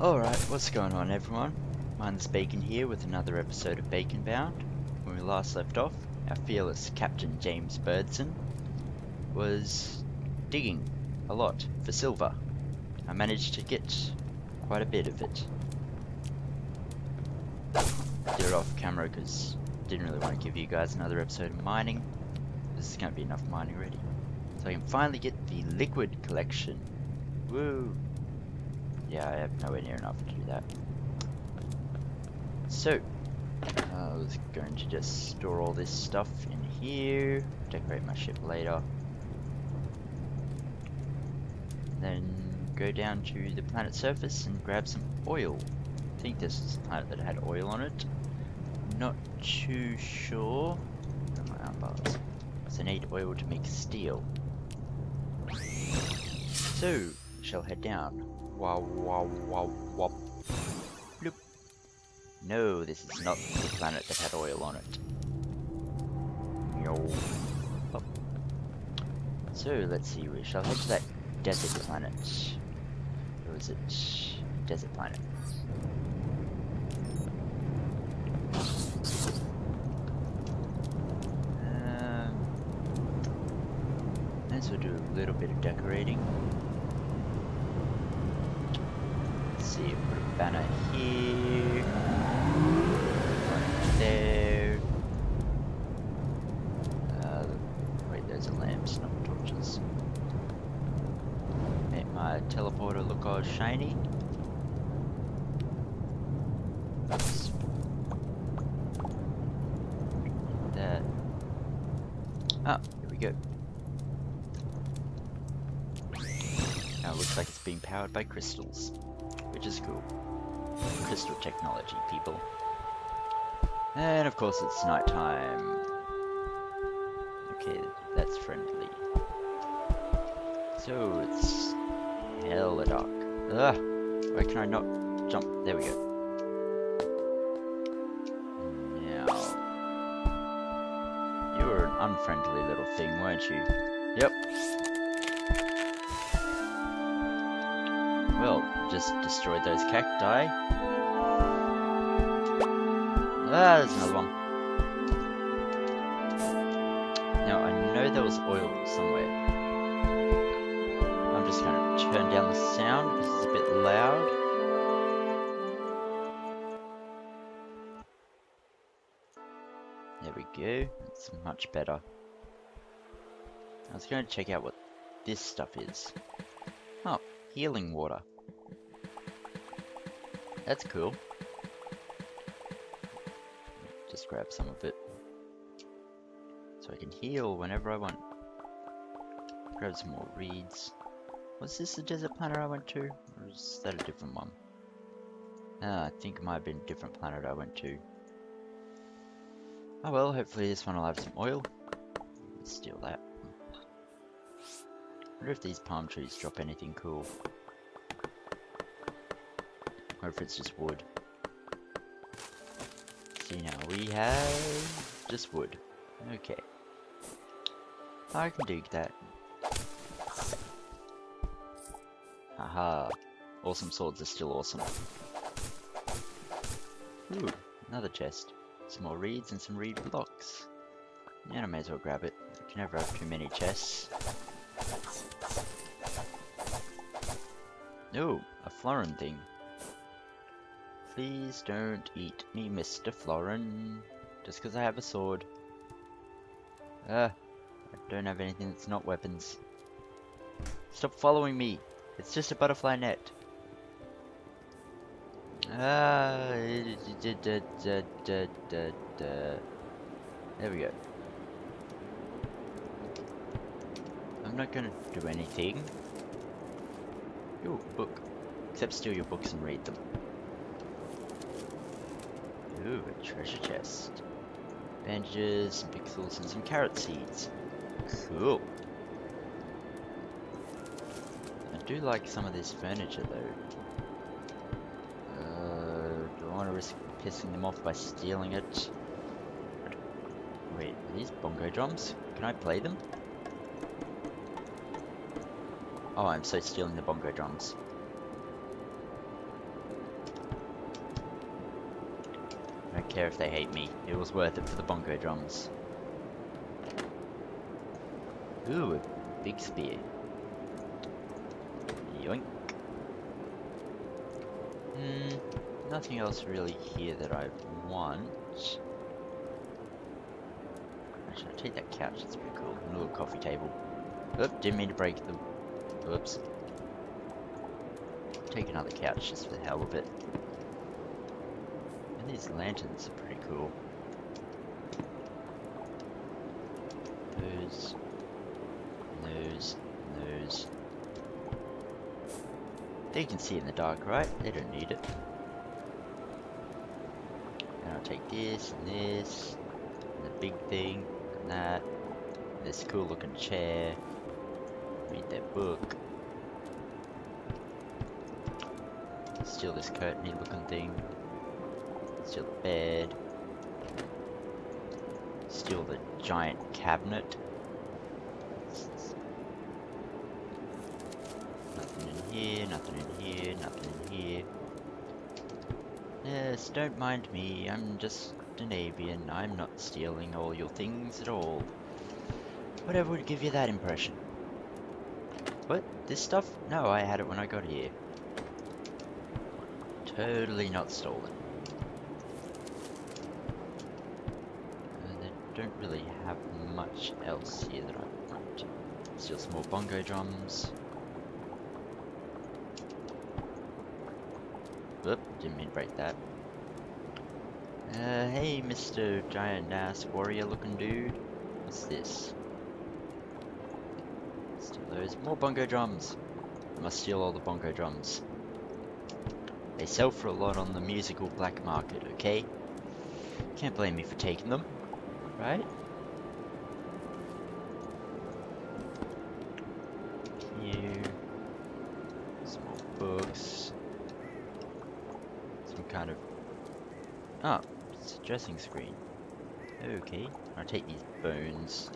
Alright, what's going on everyone? Mindless Bacon here with another episode of Bacon Bound. When we last left off, our fearless Captain James Birdson was digging a lot for silver. I managed to get quite a bit of it. Did it off camera because didn't really want to give you guys another episode of mining. This is going to be enough mining already. So I can finally get the liquid collection. Woo! Yeah, I have nowhere near enough to do that. So, uh, I was going to just store all this stuff in here, decorate my ship later. Then go down to the planet surface and grab some oil. I think this is a planet that had oil on it. Not too sure. So I need oil to make steel. So, shall head down. Wow, wow, wow, wow. Bloop. No, this is not the planet that had oil on it. So, let's see, we shall head to that desert planet. Or is it desert planet? Um, let's do a little bit of decorating. See, put a banner here, there. Uh, wait, there's a lamps, not torches. Make my teleporter look all shiny. Oops. That. Ah, here we go. Now it looks like it's being powered by crystals which is cool. Crystal technology, people. And of course it's nighttime. Okay, that's friendly. So it's hella dark. Ugh! Why can I not jump? There we go. Now, you were an unfriendly little thing, weren't you? Yep, just destroyed those cacti. Ah, there's another one. Now, I know there was oil somewhere. I'm just going to turn down the sound because it's a bit loud. There we go. It's much better. I was going to check out what this stuff is. Oh, healing water. That's cool. Just grab some of it. So I can heal whenever I want. Grab some more reeds. Was this the desert planet I went to? Or is that a different one? Ah, I think it might have been a different planet I went to. Oh well, hopefully this one will have some oil. Let's steal that. wonder if these palm trees drop anything cool. Or if it's just wood. See now, we have just wood. Okay. I can dig that. Haha. Awesome swords are still awesome. Ooh, another chest. Some more reeds and some reed blocks. Yeah, I may as well grab it. You can never have too many chests. Ooh, a Floran thing. Please don't eat me, Mr. Floran. Just because I have a sword. Ah, I don't have anything that's not weapons. Stop following me. It's just a butterfly net. Ah. There we go. I'm not gonna do anything. Ooh, book. Except steal your books and read them. Ooh, a treasure chest. Bandages, some pixels, and some carrot seeds. Cool. I do like some of this furniture though. Uh, do I want to risk pissing them off by stealing it? Wait, are these bongo drums? Can I play them? Oh, I'm so stealing the bongo drums. Care if they hate me. It was worth it for the bongo drums. Ooh, a big spear. Yoink. Hmm, nothing else really here that I want. Actually, I'll take that couch, it's pretty cool. A little coffee table. Oop, didn't mean to break the... Whoops. Take another couch just for the hell of it. These lanterns are pretty cool. Those... Those... Those... They can see in the dark, right? They don't need it. And I'll take this, and this, and the big thing, and that, and this cool looking chair, read that book. Steal this curtainy looking thing. Steal the bed. Steal the giant cabinet. Nothing in here, nothing in here, nothing in here. Yes, don't mind me, I'm just an avian. I'm not stealing all your things at all. Whatever would give you that impression? What? This stuff? No, I had it when I got here. Totally not stolen. And they don't really have much else here that I want. Steal some more bongo drums. Whoop, didn't mean to break that. Uh, hey, Mr. Giant Ass Warrior looking dude. What's this? Steal those. More bongo drums. I must steal all the bongo drums. They sell for a lot on the musical black market, okay? Can't blame me for taking them, right? Here. Some books. Some kind of... Ah, it's a dressing screen. Okay, I'll take these bones.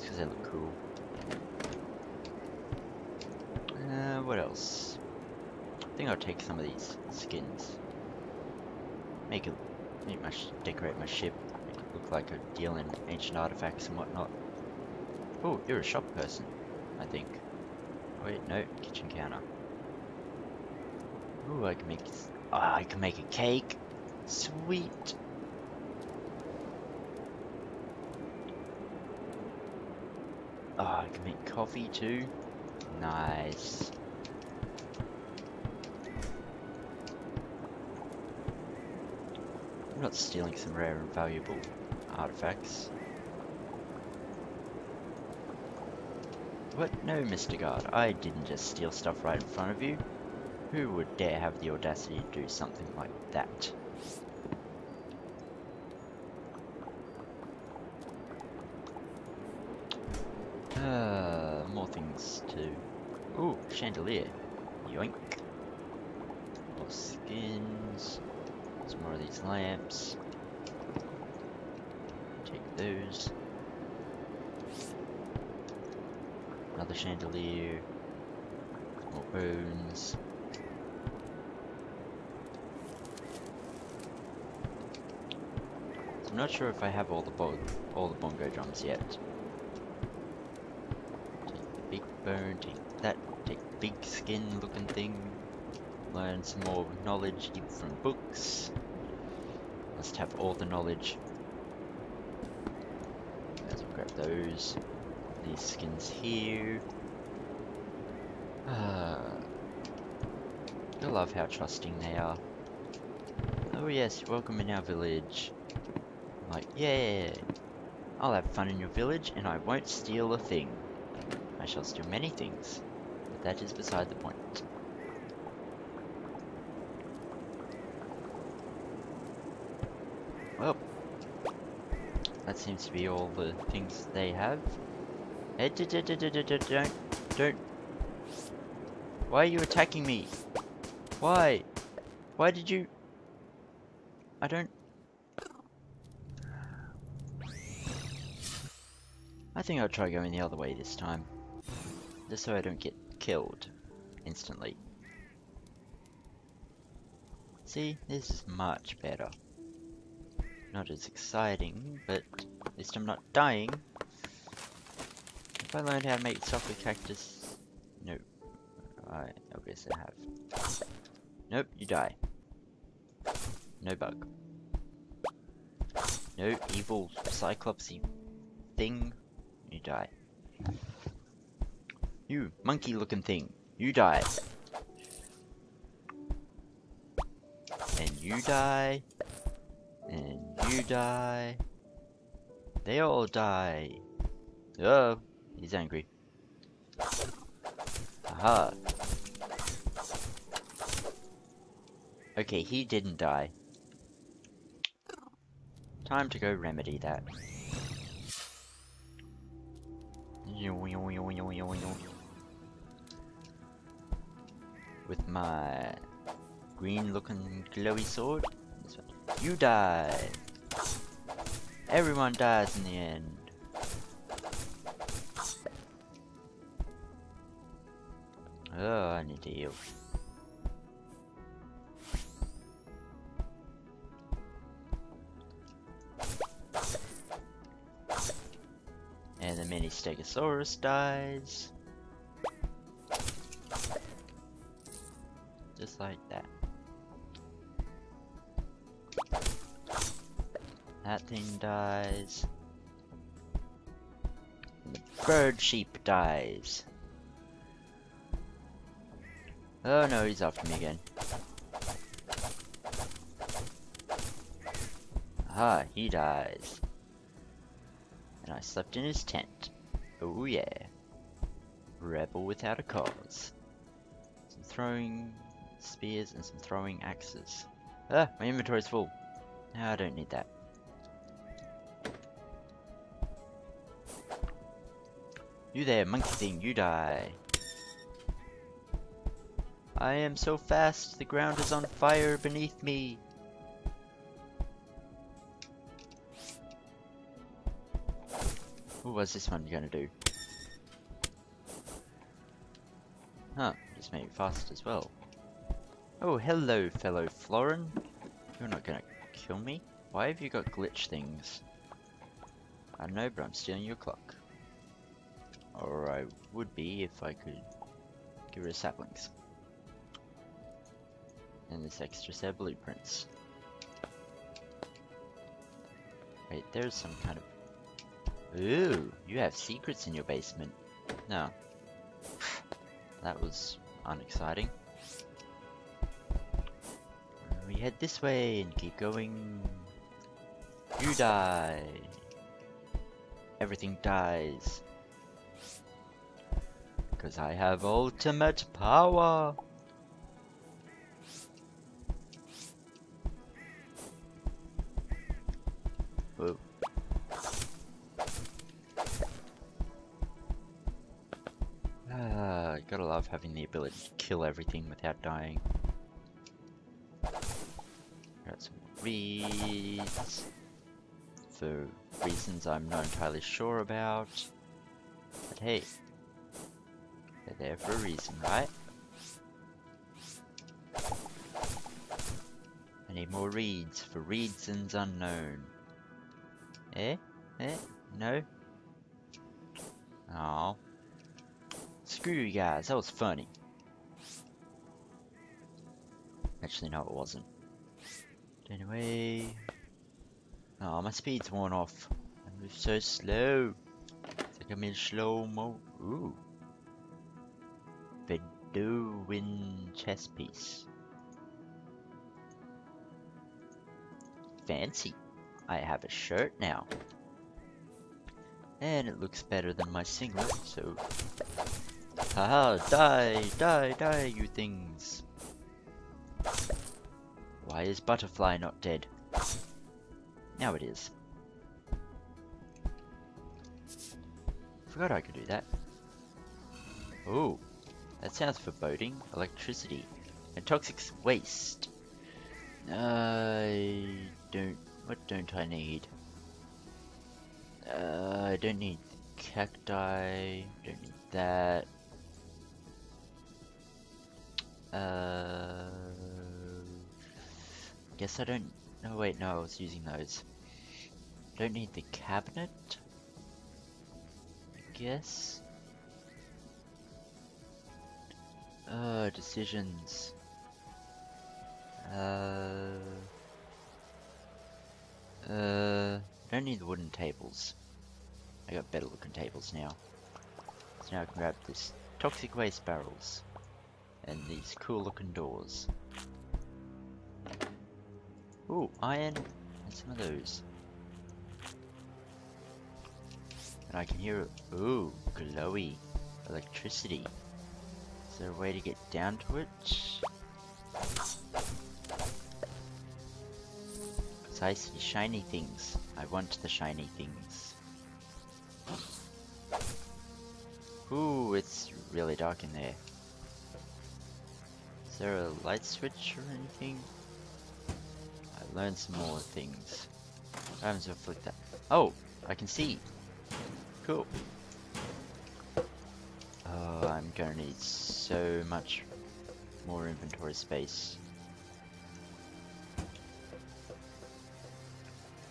Because they look cool. Uh, what else? I think I'll take some of these skins. Make it, make my decorate my ship. Look like a deal in ancient artifacts and whatnot. Oh, you're a shop person, I think. Oh, wait, no, kitchen counter. Ooh, I can make. Oh, I can make a cake. Sweet. Oh, I can make coffee too. Nice. I'm not stealing some rare and valuable artifacts. What? No, Mr. Guard. I didn't just steal stuff right in front of you. Who would dare have the audacity to do something like that? Uh, more things to... Ooh, chandelier. Yoink. More skins. Some more of these lamps. Those. Another chandelier. More bones. I'm not sure if I have all the bo all the bongo drums yet. Take the big bone, take that, take the big skin looking thing. Learn some more knowledge from books. Must have all the knowledge. Those. These skins here. Ah. I love how trusting they are. Oh yes, welcome in our village. Like, yeah, I'll have fun in your village and I won't steal a thing. I shall steal many things, but that is beside the point. Well, that seems to be all the things they have. Don't, don't. Why are you attacking me? Why? Why did you? I don't. I think I'll try going the other way this time. Just so I don't get killed instantly. See, this is much better. Not as exciting, but at least I'm not dying. If I learned how to make software cactus... No. I obviously have. Nope, you die. No bug. No evil cyclopsy thing. You die. You monkey looking thing. You die. And you die. And you die. They all die. Oh, he's angry. Aha. Okay, he didn't die. Time to go remedy that. With my green looking glowy sword. You die! Everyone dies in the end. Oh, I need to heal. And the mini Stegosaurus dies. Just like that. That thing dies. And the bird sheep dies. Oh no, he's after me again. Ah, he dies. And I slept in his tent. Oh yeah. Rebel without a cause. Some throwing spears and some throwing axes. Ah, my inventory's full. No, I don't need that. You there, monkey thing, you die. I am so fast, the ground is on fire beneath me. What was this one gonna do? Huh, just made it fast as well. Oh, hello, fellow Floran. You're not gonna kill me? Why have you got glitch things? I don't know, but I'm stealing your clock. Or I would be if I could get rid of saplings. And this extra set of blueprints. Wait, there's some kind of... Ooh, you have secrets in your basement. No. that was unexciting. We head this way and keep going. You die. Everything dies. Because I have ultimate power. Whoa. Ah, gotta love having the ability to kill everything without dying. Got some reeds. For reasons I'm not entirely sure about. But hey, they're there for a reason, right? I need more reeds for reasons unknown. Eh? Eh? No? Oh. Screw you guys, that was funny. Actually, no, it wasn't. Anyway. Oh, my speed's worn off. I move so slow. It's like I'm in slow mo. Ooh. Bedouin chess piece. Fancy. I have a shirt now. And it looks better than my singlet, so... Haha, die, die, die, you things. Why is Butterfly not dead? Now it is. Forgot I could do that. Oh, that sounds foreboding. Electricity. And toxic waste. I don't... What don't I need? Uh, I don't need cacti. Don't need that. Uh, guess I don't. No, wait, no, I was using those. Don't need the cabinet. I guess. Uh, decisions. Uh. Uh. Don't need the wooden tables. I got better looking tables now. So now I can grab this toxic waste barrels and these cool looking doors. Ooh, iron and some of those. And I can hear, ooh, glowy electricity. Is there a way to get down to it? Because I see shiny things. I want the shiny things. Ooh, it's really dark in there. Is there a light switch or anything? I learned some more things. I flick that? Oh, I can see. Cool. I'm gonna need so much more inventory space.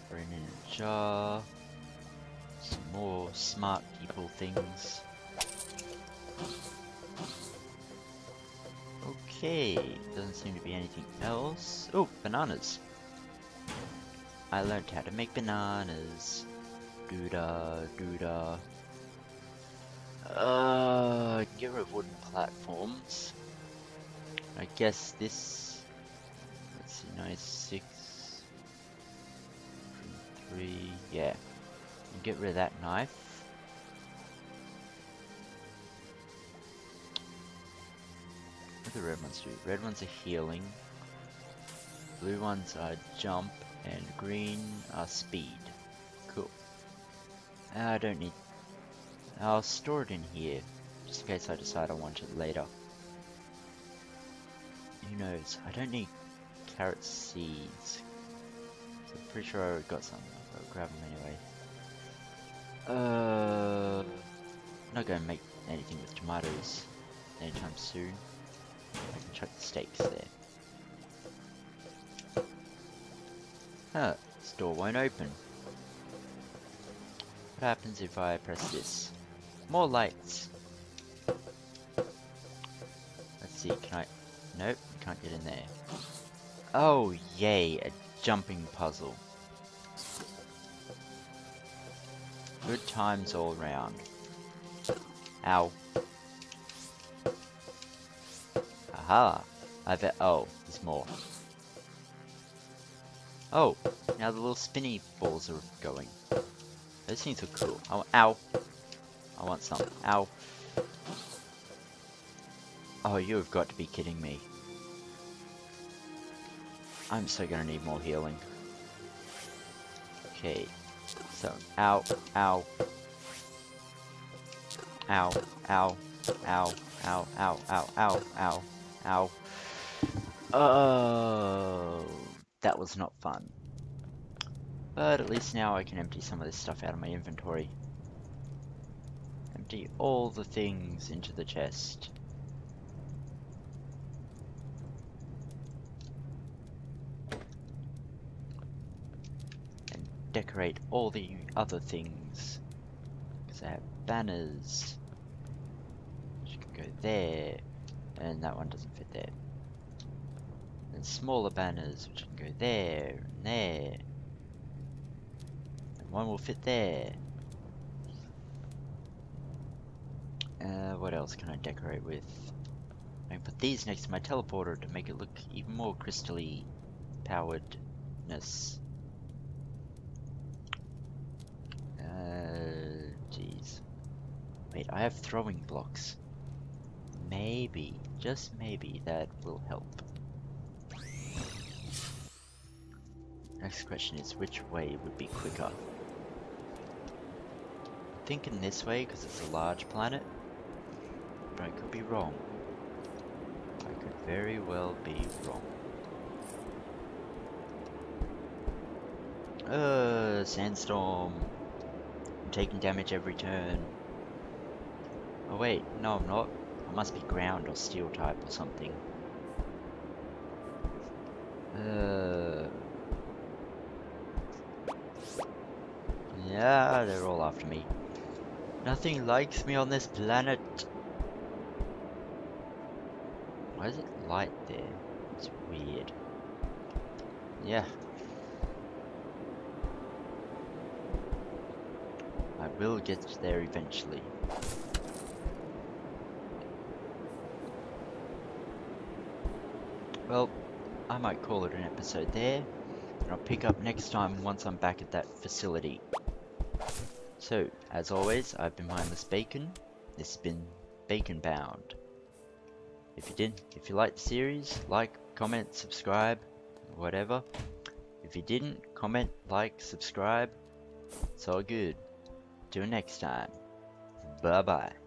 Bring in a jar. Some more smart people things. Okay, doesn't seem to be anything else. Oh, bananas. I learned how to make bananas. Doodah, doodah. Uh, get rid of wooden platforms. I guess this. Let's see, 96. 3, yeah. And get rid of that knife. What do the red ones do? Red ones are healing. Blue ones are jump. And green are speed. Cool. I don't need... I'll store it in here. Just in case I decide I want it later. Who knows? I don't need carrot seeds. So I'm pretty sure I already got some. I'll grab them anyway. Uh, I'm not going to make anything with tomatoes anytime soon. I can chuck the steaks there. Huh, this door won't open. What happens if I press this? More lights. Let's see, can I... Nope, can't get in there. Oh, yay, a jumping puzzle. Good times all round. Ow. Aha! I bet- oh, there's more. Oh, now the little spinny balls are going. Those things are cool. Oh, ow. I want some. Ow. Oh, you have got to be kidding me. I'm so gonna need more healing. Okay. So, ow, ow. Ow, ow, ow, ow, ow, ow, ow, ow, ow. Oh, that was not fun. But at least now I can empty some of this stuff out of my inventory. Empty all the things into the chest. And decorate all the other things. Because I have banners. Which can go there. And that one doesn't fit there. And smaller banners which can go there and there. And one will fit there. Uh, what else can I decorate with? I can put these next to my teleporter to make it look even more crystally poweredness. Uh, jeez. Wait, I have throwing blocks. Maybe, just maybe, that will help. Next question is, which way would be quicker? thinking this way because it's a large planet, I could be wrong. I could very well be wrong. Uh, sandstorm. I'm taking damage every turn. Oh wait, no I'm not. I must be ground or steel type or something. Uh... Yeah, they're all after me. Nothing likes me on this planet. Why is it light there? It's weird. Yeah. I will get there eventually. Well, I might call it an episode there, and I'll pick up next time once I'm back at that facility. So, as always, I've been Mindless Bacon. This has been Bacon Bound. If you did, if you liked the series, like, comment, subscribe, whatever. If you didn't, comment, like, subscribe. It's all good. Till next time. Bye bye.